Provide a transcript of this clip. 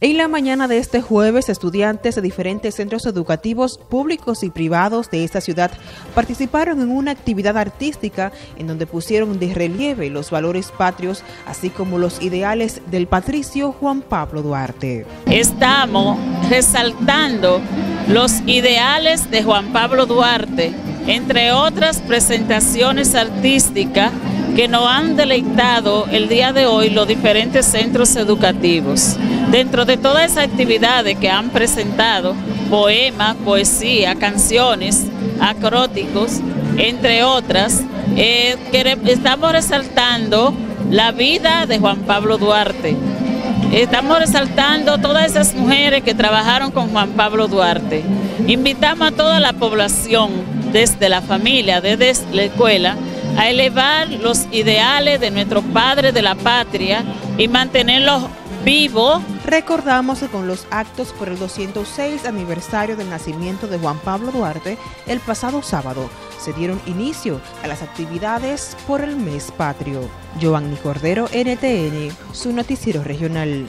En la mañana de este jueves, estudiantes de diferentes centros educativos públicos y privados de esta ciudad participaron en una actividad artística en donde pusieron de relieve los valores patrios, así como los ideales del patricio Juan Pablo Duarte. Estamos resaltando los ideales de Juan Pablo Duarte, entre otras presentaciones artísticas que nos han deleitado el día de hoy los diferentes centros educativos. Dentro de todas esas actividades que han presentado, poemas, poesía, canciones, acróticos, entre otras, eh, estamos resaltando la vida de Juan Pablo Duarte. Estamos resaltando todas esas mujeres que trabajaron con Juan Pablo Duarte. Invitamos a toda la población, desde la familia, desde la escuela, a elevar los ideales de nuestro padre de la patria y mantenerlos vivos Recordamos que con los actos por el 206 aniversario del nacimiento de Juan Pablo Duarte, el pasado sábado se dieron inicio a las actividades por el mes patrio. Giovanni Cordero, NTN, su noticiero regional.